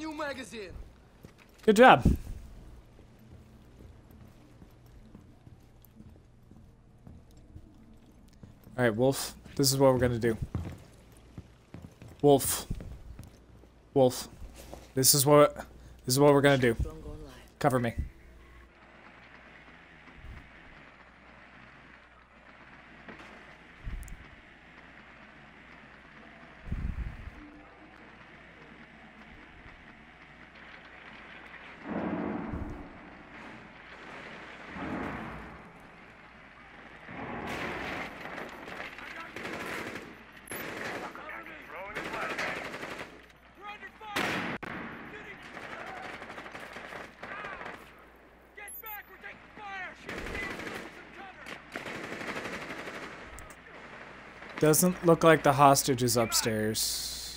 new magazine. Good job. Alright, Wolf. This is what we're gonna do. Wolf. Wolf. This is what this is what we're gonna do. Cover me. Doesn't look like the hostage is upstairs.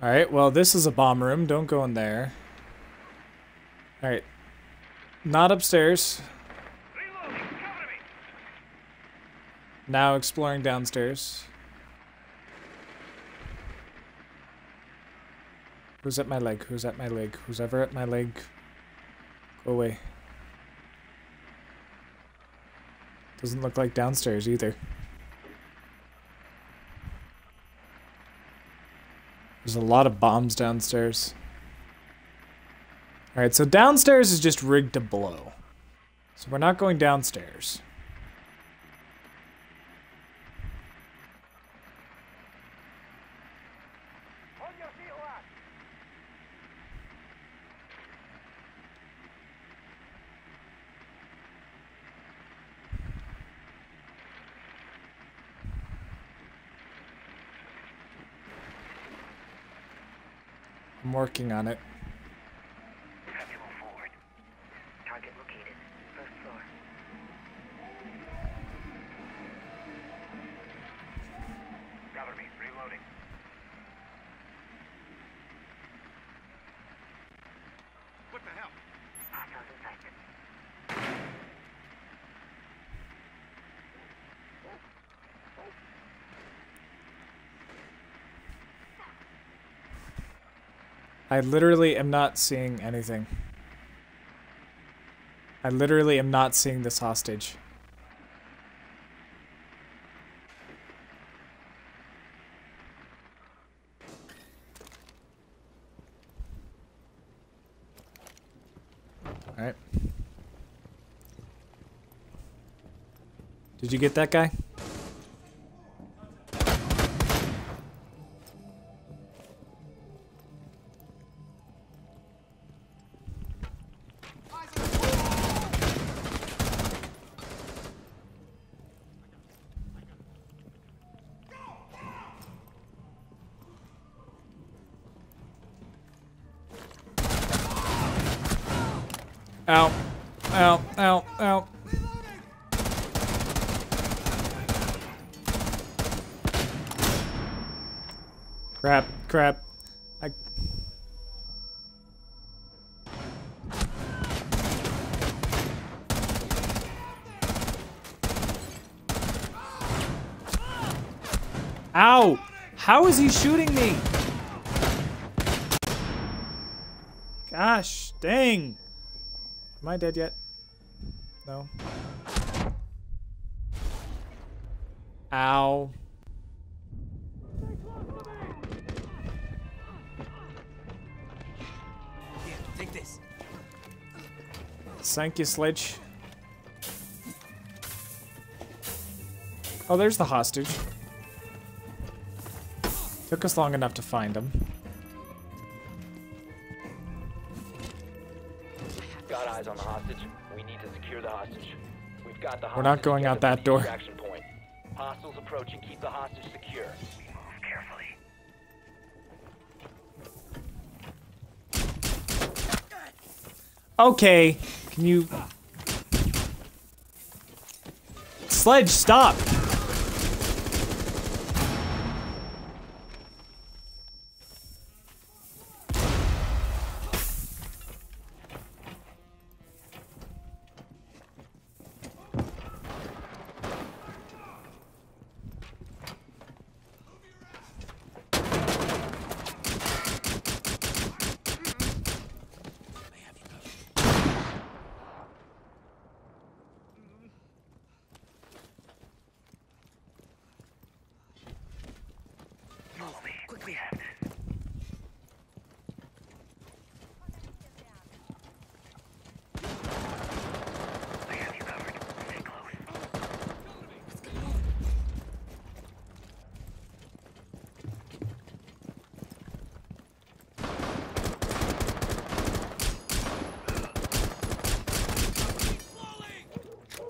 Alright, well this is a bomb room. Don't go in there. Alright. Not upstairs. Now exploring downstairs. Who's at my leg? Who's at my leg? Who's ever at my leg? Go away. Doesn't look like downstairs either. There's a lot of bombs downstairs. Alright, so downstairs is just rigged to blow. So we're not going downstairs. I'm working on it. Have to move forward. Target located. First floor. Cover me. Reloading. What the hell? Hostiles in sight. I literally am not seeing anything. I literally am not seeing this hostage. Alright. Did you get that guy? Ow. Ow. Ow. Ow. Crap. Crap. I... Ow! How is he shooting me? Gosh, dang. Am I dead yet? No. Ow. Here, take this. Thank you, Sledge. Oh, there's the hostage. Took us long enough to find him. Eyes on the hostage. We need to secure the hostage. We've got the We're not going out that door. extraction point. Hostiles approaching. Keep the hostage secure. Move carefully. Okay, can you... Sledge, stop!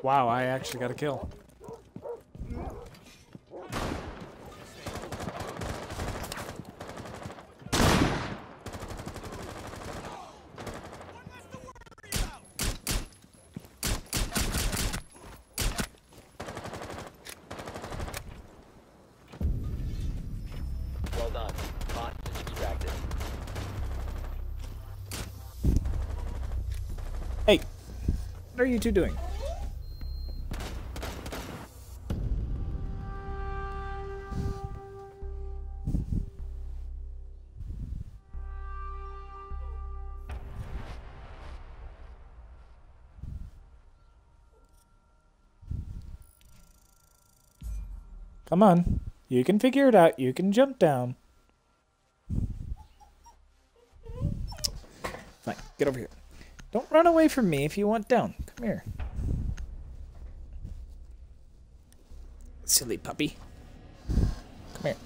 Wow, I actually got a kill. Well done. Hostage extracted. Hey, what are you two doing? Come on. You can figure it out. You can jump down. Fine. Get over here. Don't run away from me if you want down. Come here. Silly puppy. Come here.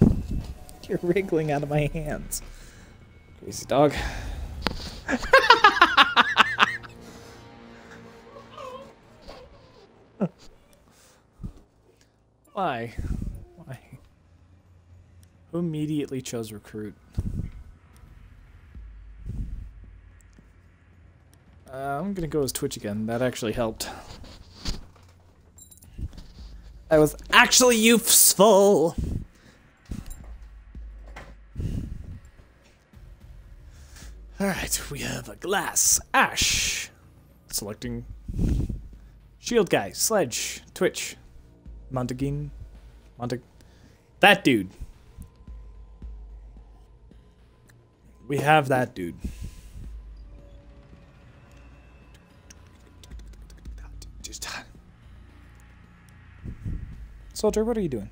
You're wriggling out of my hands. Crazy dog. Why? Why? Who immediately chose recruit? Uh, I'm gonna go as Twitch again. That actually helped. That was actually useful. All right, we have a Glaz, ash. Selecting shield guy, sledge, Twitch, Montaguin, Montag, that dude. We have that dude. Just soldier, what are you doing?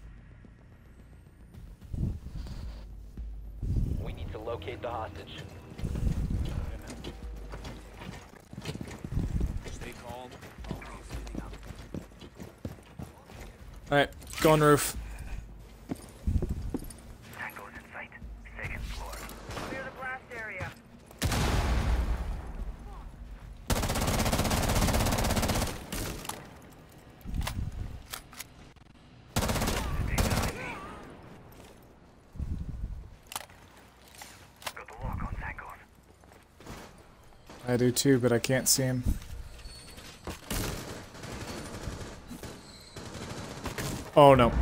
We need to locate the hostage. Stay calm. Always sitting up. All right, go on roof. Tango's in sight. Second floor. Clear the blast area. Stay behind me. Got the lock on Tango's. I do too, but I can't see him. Oh no.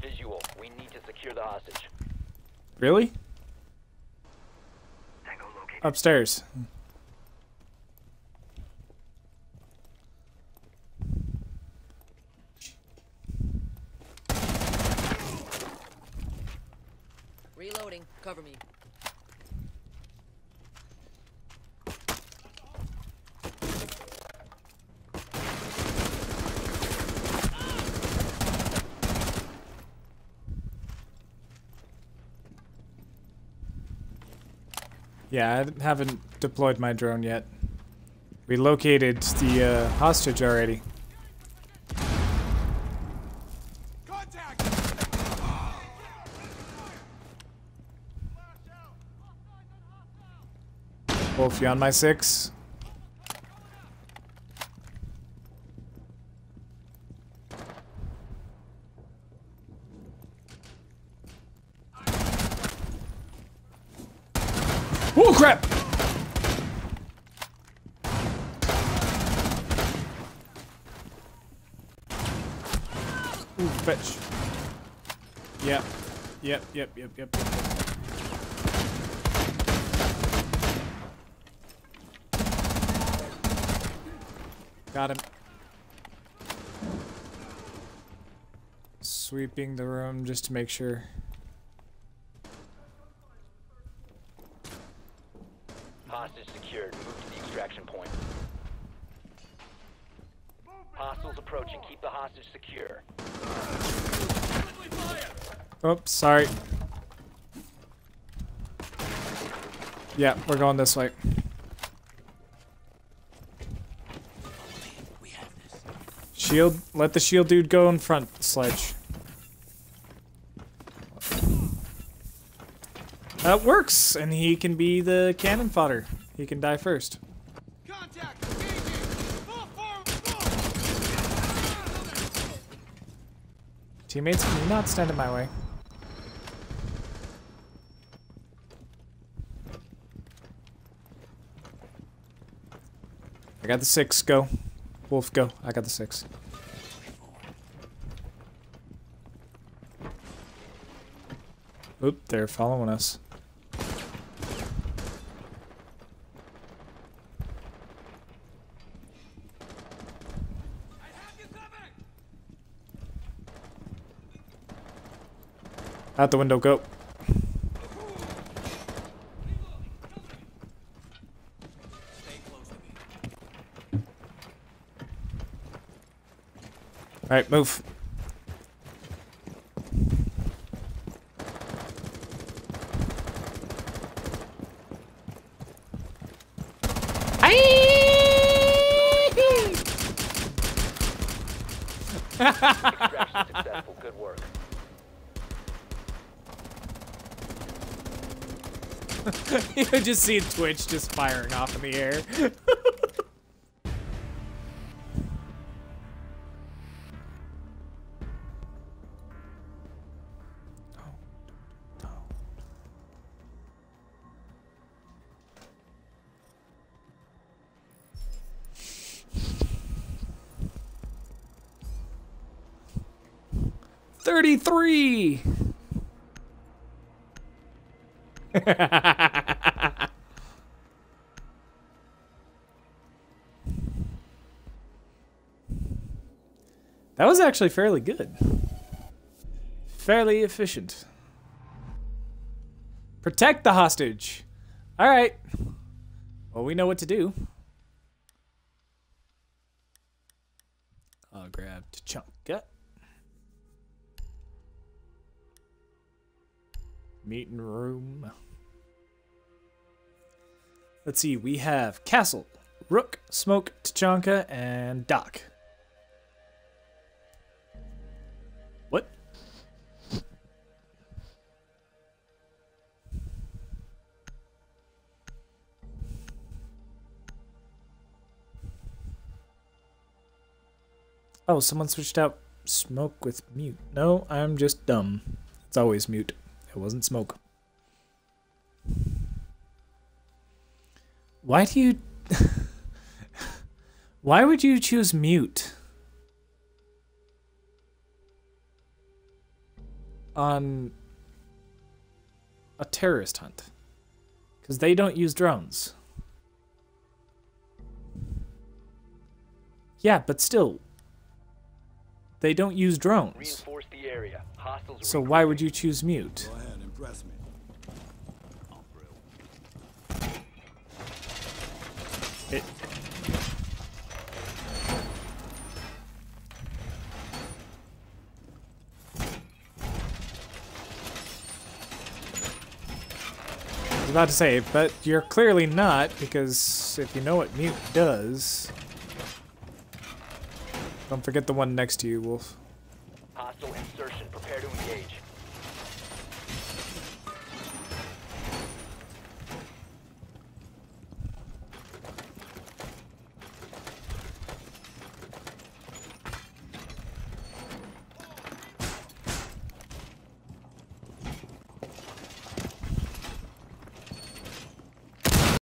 Visual. We need to secure the hostage. Really? Upstairs. Cover me. Yeah, I haven't deployed my drone yet. We located the uh, hostage already. Wolf, you on my six? Oh crap! Ooh, fetch. Yep. Yep, yep, yep, yep, yep. Got him. Sweeping the room just to make sure. Hostage secured. Move to the extraction point. Hostiles approaching. Keep the hostage secure. Oops, sorry. Yeah, we're going this way. Shield, let the shield dude go in front, Sledge. That works, and he can be the cannon fodder. He can die first. Contact! Teammates, can you not stand in my way? I got the six, go. Wolf, go. I got the six. Oop, they're following us. Out the window, go. Alright, move. Successful. Good work. you just see Twitch just firing off in the air. Thirty-three. that was actually fairly good. Fairly efficient. Protect the hostage. All right. Well, we know what to do. I'll grab Tachanka. Meeting room. Let's see, we have Castle, Rook, Smoke, Tachanka, and Doc. What? Oh, someone switched out smoke with mute. No, I'm just dumb. It's always mute. It wasn't smoke. Why do you... Why would you choose mute? On a terrorist hunt. Because they don't use drones. Yeah, but still. They don't use drones. Reinforce the area. Hostiles. are So why would you choose mute? Go ahead, impress me. It, I was about to say, but you're clearly not, because if you know what mute does... Don't forget the one next to you, Wolf. Hostile insertion. Prepare to engage.